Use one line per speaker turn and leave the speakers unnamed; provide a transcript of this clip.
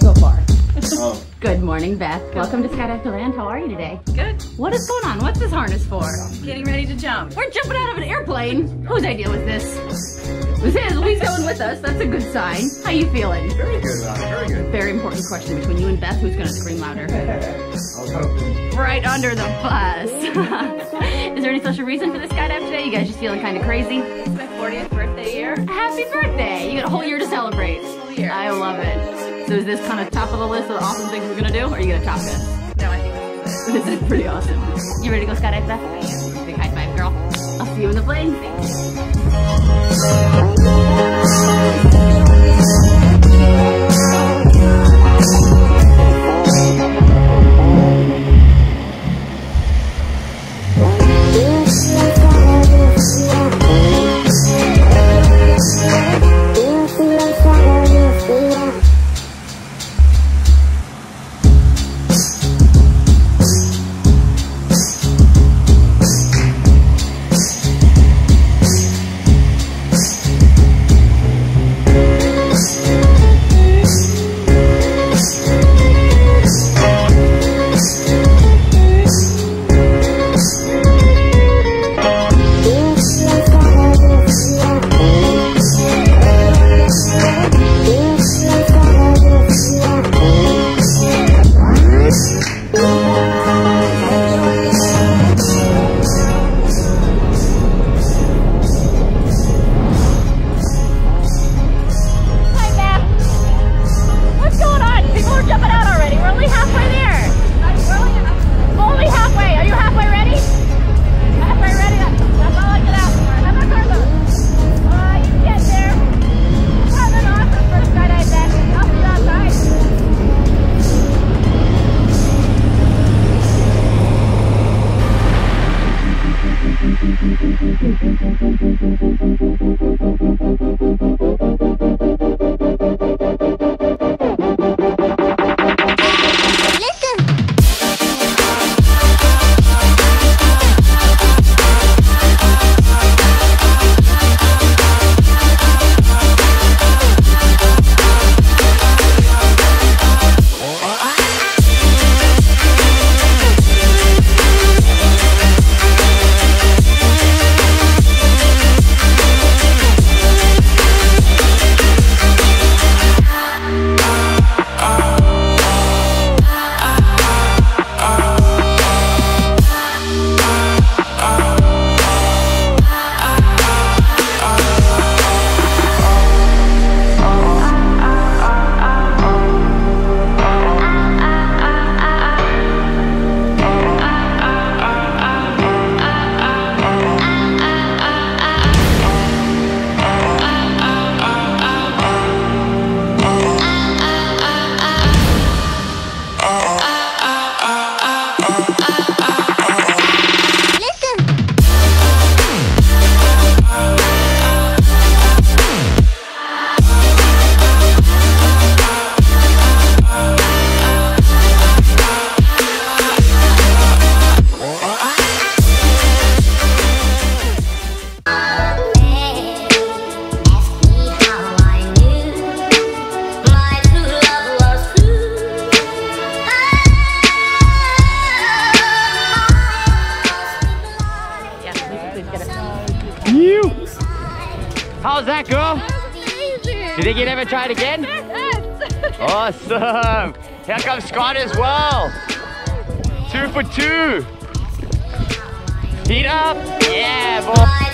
go far.
Oh.
Good morning, Beth. Welcome to Skydive DeLand. How are you today?
Good.
What is going on? What's this harness for?
Getting ready to jump.
We're jumping out of an airplane. Whose idea was this? It was his. He's going with us. That's a good sign. How you feeling?
Very good, Ron. Very good.
Very important question between you and Beth. Who's going to scream louder?
I was hoping.
Right under the bus. is there any special reason for this skydive today? You guys just feeling kind of crazy?
It's my 40th birthday year.
Happy birthday! You got a whole year to celebrate.
Whole year.
I love it. So is this kind of top of the list of the awesome things we're gonna do, or are you gonna top this?
No, I think this is it.
This is pretty awesome. You ready to go skydive, Beth? Big high five, girl. I'll see you in the plane.
Mm-hmm. How's that, girl? Amazing. Do you think you'd ever try it again? Awesome. Here comes Scott as well. Two for two. Heat up. Yeah, boy.